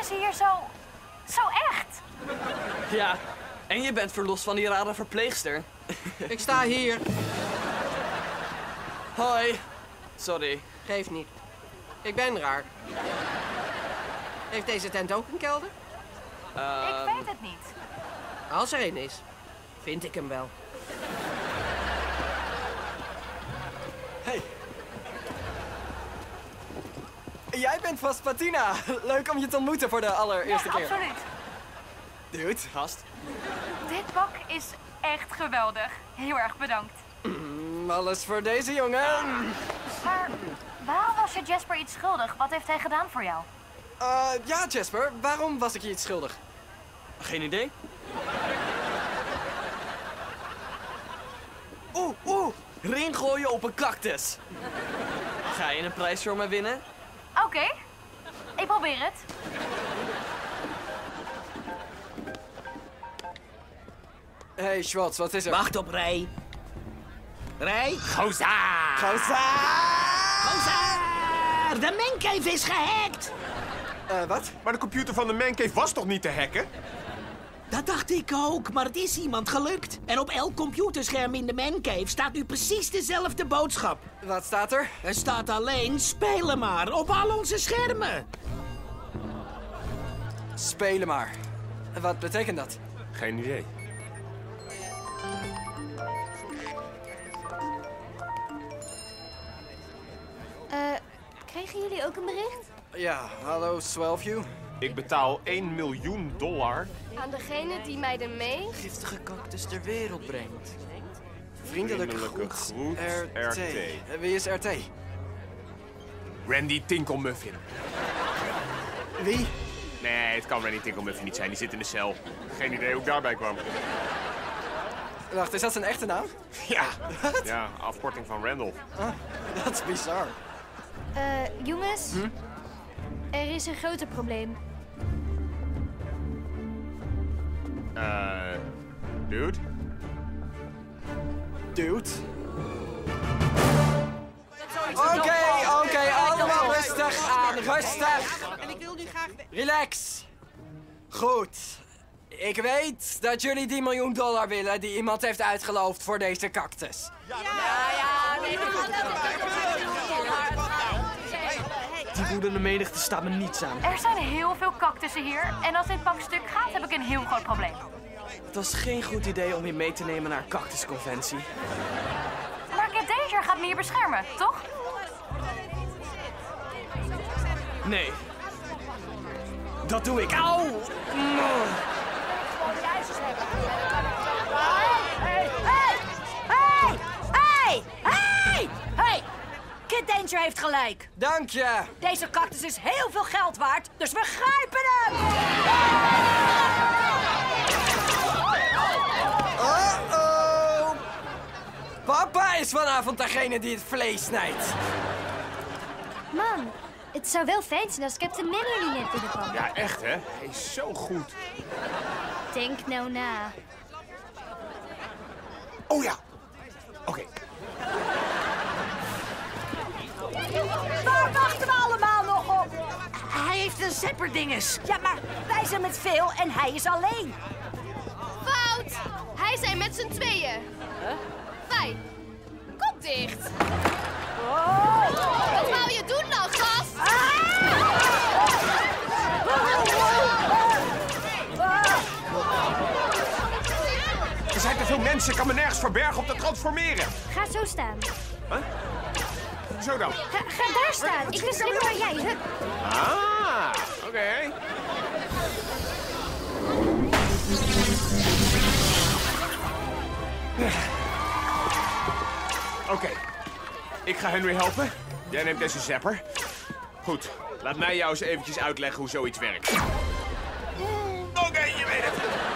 is hier zo... zo echt. Ja, en je bent verlost van die rare verpleegster. Ik sta hier. Hoi. Sorry. Geef niet. Ik ben raar. Heeft deze tent ook een kelder? Ik weet het niet. Als er een is, vind ik hem wel. Jij bent vast Patina. Leuk om je te ontmoeten voor de allereerste ja, keer. absoluut. Dude, gast. Dit pak is echt geweldig. Heel erg bedankt. Mm, Alles voor deze jongen. Maar waarom was je Jasper iets schuldig? Wat heeft hij gedaan voor jou? Eh, ja, Jasper, waarom was ik je iets schuldig? Geen idee. Oeh, oeh. Ring gooien op een cactus. Ga je een prijs voor me winnen? Oké, ik probeer het. Hey, Schwartz, wat is er? Wacht op Rij. Rij? Goza! Gozaar! De mancave is gehackt! Eh, wat? Maar de computer van de mancave was toch niet te hacken? Dat dacht ik ook, maar het is iemand gelukt. En op elk computerscherm in de mancave staat nu precies dezelfde boodschap. Wat staat er? Er staat alleen spelen maar op al onze schermen. Spelen maar. Wat betekent dat? Geen idee. Eh, kregen jullie ook een bericht? Ja, hallo Swellview. Ik betaal 1 miljoen dollar. Aan degene die mij de mee... Giftige cactus ter wereld brengt. Vriendelijke Vriendelijke groet. groet, RT. RT. Eh, Wie is RT? Randy Tinkelmuffin. Wie? Nee, het kan Randy Tinkelmuffin niet zijn. Die zit in de cel. Geen idee hoe ik daarbij kwam. Wacht, is dat zijn echte naam? Ja. Ja, afkorting van Randall. Dat is bizar. Eh, jongens. Er is een groter probleem. Eh... dude? Dude. Oké, oké, allemaal rustig aan, rustig. En ik wil nu graag... Relax. Goed. Ik weet dat jullie die miljoen dollar willen die iemand heeft uitgeloofd voor deze cactus. Die woedende menigte staat me niets aan. Er zijn heel veel cactussen hier. En als dit pak stuk gaat, heb ik een heel groot probleem. Het was geen goed idee om je mee te nemen naar een cactusconventie. Maar Danger gaat me hier beschermen, toch? Nee. Dat doe ik. Auw! Hey! Kid Danger heeft gelijk. Dank je. Deze cactus is heel veel geld waard, dus we grijpen hem! Uh-oh. Papa is vanavond degene die het vlees snijdt. Man, het zou wel fijn zijn als Captain Melanie net binnenkwam. Ja, echt hè? Hij is zo goed. Denk nou na. Oh ja. Oké wachten we allemaal nog op? Heeft een zepperdinges. Ja, maar wij zijn met veel en hij is alleen. Fout! Hij zijn met z'n tweeën. Fijn. Kop dicht. Wat wou je doen dan, gast? Er zijn te veel mensen. Ik kan me nergens verbergen om te transformeren. Ga zo staan. Zo dan. Ga, daar staan. Ik wist niet waar jij. Hup. Ah, oké. Oké. Ik ga Henry helpen. Jij neemt deze zapper. Goed. Laat mij jou eens eventjes uitleggen hoe zoiets werkt. Mm. Oké, je weet het.